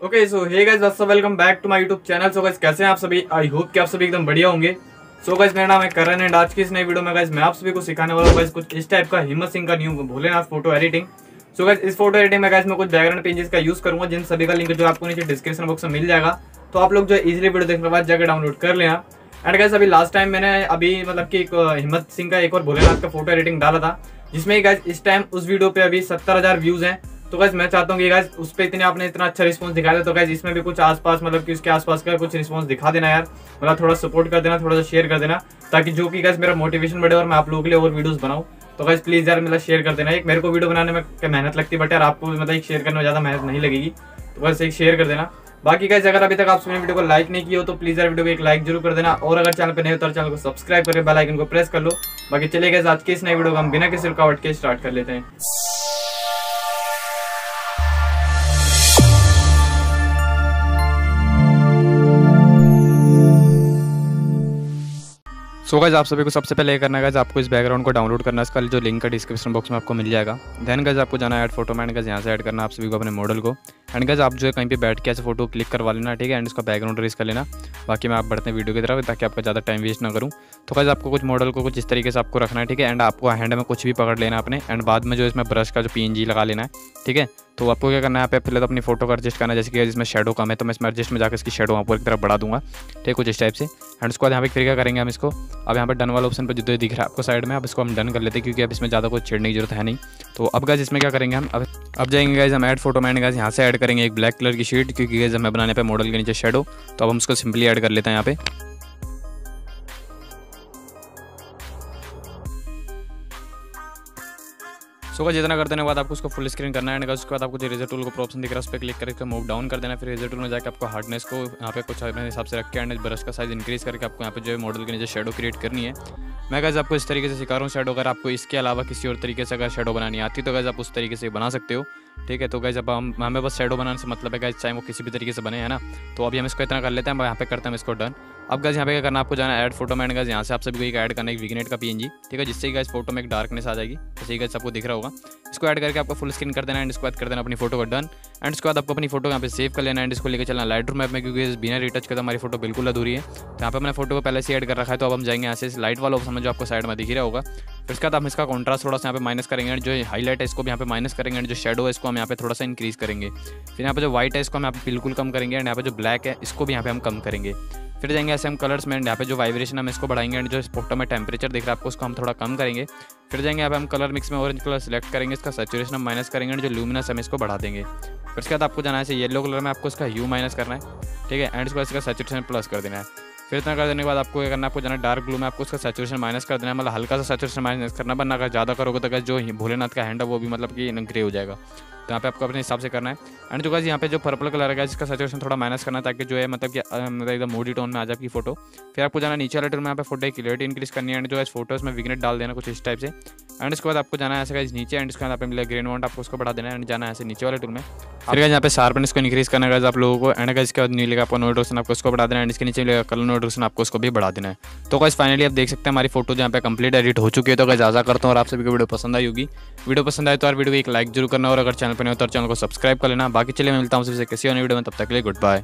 Okay so hey guys दोस्तों welcome back to my YouTube channel so guys कैसे हैं आप सभी? आई होप कि आप सभी एकदम बढ़िया होंगे। सो गाइस मेरा नाम है करण एंड आज की इस नई वीडियो में गाइस मैं आप सभी को सिखाने वाला हूँ गाइस कुछ इस टाइप का हिम्मत सिंह का new Bholenath photo editing so guys इस फ़ोटो एडिटिंग में गाइस मैं कुछ बैकग्राउंड पेजेस का यूज़ करूँगा, जिन सभी का लिंक जो आपको नीचे डिस्क्रिप्शन बॉक्स में मिल जाएगा। तो आप लोग जो इजिली वीडियो देखने के बाद जाकर डाउनलोड कर लेना एंड गाइस अभी लास्ट टाइम मैंने अभी मतलब कि हिम्मत सिंह का एक और भोलेनाथ का फ़ोटो एडिटिंग डाला था, जिसमें गाइस इस टाइम उस वीडियो पे अभी सत्तर हज़ार व्यूज़ हैं। तो गाइज़ मैं चाहता हूँ कि गाइज़ उस पर इतने आपने इतना अच्छा रिस्पॉन्स दिखाया तो गाइज़ इसमें भी कुछ आसपास मतलब कि उसके आसपास का कुछ रिस्पॉन्स दिखा देना यार। मतलब थोड़ा सपोर्ट कर देना, थोड़ा सा शेयर कर देना, ताकि जो कि गाइज़ मेरा मोटिवेशन बढ़े और मैं आप लोगों के लिए और वीडियोस बनाऊँ। तो गाइज़ प्लीज़ यार मतलब शेयर कर देना। एक मेरे को वीडियो बनाने में मेहनत लगती है बट यार आपको मतलब एक शेयर करने में ज़्यादा मेहनत नहीं लगेगी। तो बस एक शेयर कर देना। बाकी गाइज़ अगर अभी तक आप सुने वीडियो को लाइक नहीं किया हो तो प्लीज़ यार वीडियो को एक लाइक ज़रूर कर देना। और अगर चैनल पर नहीं हो तो चैनल को सब्सक्राइब करके बेल आइकन को प्रेस कर लो। बाकी चलिए गाइज़ आज के इस नए वीडियो को हम बिना किसी रुकावट के स्टार्ट कर लेते हैं। सो गाइज़ आप सभी को सबसे पहले करना है आपको इस बैकग्राउंड को डाउनलोड करना है। इसका जो लिंक है डिस्क्रिप्शन बॉक्स में आपको मिल जाएगा। देन गज आपको जाना है ऐड फ़ोटो में एंड गाइज़ यहाँ से ऐड करना आप सभी को अपने मॉडल को। एंड गज आप जो है कहीं पे बैठ के ऐसे फ़ोटो क्लिक करवा लेना, ठीक है? एंड इसका बैकग्राउंड रेस कर लेना। बाकी मैं आप बढ़ते हैं वीडियो की तरफ़ ताकि आपका ज़्यादा टाइम वेस्ट ना करूँ। तो गाइज़ आपको कुछ मॉडल को कुछ इस तरीके से आपको रखना है, ठीक है? एंड आपको हैंड में कुछ भी पकड़ लेना अपने। एंड बाद में जो इसमें ब्रश का जो पीएनजी लगा लेना है, ठीक है? तो आपको क्या करना है, यहाँ पे पहले तो अपनी फ़ोटो का एडजस्ट करना है, जैसे कि जिसमें शेडो कम है तो मैं इसमें एडजस्ट में जाकर इसकी शेडो पर एक तरफ़ बढ़ा दूँगा। ठीक, कुछ इस टाइप से। एंड उसके बाद यहाँ पे फिर क्या करेंगे हम इसको? अब यहाँ पर डन वाला ऑप्शन पर जो दिख रहा है आपको साइड में, अब इसको हम डन कर लेते हैं, क्योंकि अब इसमें ज़्यादा कुछ छेड़ने की ज़रूरत है नहीं। तो अब गैस इसमें क्या करेंगे हम? अब अब जाएँगे गैस हम ऐड फ़ोटो में गैस यहाँ से ऐड करेंगे एक ब्लैक कलर की शीट क्योंकि गैस हमें बनाने पर मॉडल के नीचे शेडो तो अब हम उसको सिंपली ऐड कर लेते हैं यहाँ पे। सो का जितना कर देने के बाद आपको उसको फुल स्क्रीन करना है उसके बाद आपको जो रेजर टूल को ऑप्शन दिख रहा है, उस पर क्लिक करके मूव डाउन कर देना फिर रेजर टूल में जाकर आपको हार्डनेस को यहाँ पे कुछ अपने हिसाब से रख के एंड ब्रश का साइज़ इंक्रीज करके आपको यहाँ पे जो है मॉडल के नीचे शेडो क्रिएट करनी है। मैं गैस आपको इस तरीके से सिखा रहा हूँ शेडो अगर आपको इसके अलावा किसी और तरीके से अगर शेडो बनानी आती तो गैस आप उस तरीके से बना सकते हो। ठीक है तो गैस अब हम, हमें बस शेडो बनाने से मतलब है गैस चाहे वो किसी भी तरीके से बने, हैं ना? तो अभी हम इसको इतना कर लेते हैं यहाँ पे करते हैं इसको डन अब गैस यहाँ पे क्या करना आपको जाना ऐड फ़ोटो में गैस यहाँ से आप सभी को एक ऐड करना है विगनेट का पीएनजी ठीक है जिससे गैस फ़ोटो में एक डार्कनेस आ जाएगी जैसे गैस आपको दिख रहा होगा इसको ऐड करके आपको फुल स्क्रीन कर देना एंड इसको बाद कर देना अपनी फ़ोटो का डन एंड उसके बाद आपको अपनी फ़ोटो यहाँ पे सेव कर लेना एंड इसको लेकर चलना लाइट रूम में क्योंकि बिना रिटच करते हमारी फ़ोटो बिल्कुल अधूरी है तो यहाँ पे मैंने फ़ोटो को पहले से ऐड कर रखा है तो अब हम जाएँगे यहाँ से लाइट वाला ऑप्शन में जो आपको साइड में दिख रहा होगा फिर उसके बाद हम इसका कॉन्ट्रास्ट थोड़ा सा यहाँ पे माइनस करेंगे एंड जो हाईलाइट है इसको भी यहाँ पे माइनस करेंगे एंड जो शेडो है इसको हम यहाँ पे थोड़ा सा इंक्रीज करेंगे फिर यहाँ पे जो व्हाइट है इसको हम यहाँ पे बिल्कुल कम करेंगे एंड यहाँ पे जो ब्लैक है इसको भी यहाँ पे हम कम करेंगे फिर जाएँगे ऐसे हम कलर्स में, यहाँ पे जो वाइब्रेशन हम इसको बढ़ाएँगे एंड जो फ़ोटो में टेम्परेचर दिख रहा है आपको, उसको हम थोड़ा कम करेंगे। फिर जाएँगे यहाँ पे हम कलर मिक्स में ऑरेंज कलर सेलेक्ट करेंगे, इसका सेचुरेशन हम माइनस करेंगे एंड जो लूमिनस हम इसको बढ़ा देंगे। फिर उसके बाद आपको जाना है येलो कलर में आपको इसका यू माइनस करना है, ठीक है? एंड इसको इसका सेचुरेशन प्लस कर देना है। फिर इतना कर देने के बाद आपको क्या करना है, आपको जाना डार्क ब्लू में आपको उसका सेचुरेशन माइनस कर देना है। मतलब हल्का सा सेचुरेशन माइनस करना बनना अगर ज़्यादा करोगे तो अगर जो भोलेनाथ का हैंड है, वो भी मतलब कि ग्रे हो जाएगा। तो यहाँ पे आपको अपने हिसाब से करना है। एंड जो गाइज़ यहाँ पे जो पर्पल कलर है इसका सेचुरेशन थोड़ा माइनस करना ताकि जो है मतलब कि मतलब एकदम मूडी टोन में आ जाए फ़ोटो फिर आपको जाना नीचे वाले टूल में, यहाँ पे फ़ोटो की क्लियरिटी इंक्रीज करनी है। एंड जो है फ़ोटोज़ में विगनेट डाल देना कुछ इस टाइप से। एंड उसके बाद आपको जाना है ऐसे गाइज़ नीचे। एंड इसके बाद आप मिले ग्रीन वॉन्ट आपको उसको बढ़ा देना एंड जाना है ऐसे नीचे वाले टूल में। फिर यहाँ पे शार्पन इसको इंक्रीज करना है आप लोगों को। एंड इसके बाद नीले का आपको नोटिफिकेशन आपको उसको बढ़ा देना एंड इसके नीचे मिलेगा कलर नोटिफिकेशन आपको उसको भी बढ़ा देना है। तो गाइज़ फाइनली आप देख सकते हैं हमारी फ़ोटो यहाँ पे कंप्लीट एडिट हो चुकी है। तो गाइज़ आशा करता हूँ और आप सभी को वीडियो पसंद आई होगी। वीडियो पसंद आए तो यार वीडियो को एक लाइक ज़रूर करना। और अगर चैनल पर नहीं हो तो चैनल को सब्सक्राइब कर लेना। बाकी चलिए मैं मिलता हूँ सबसे किसी और वीडियो में, तब तक के लिए गुड बाय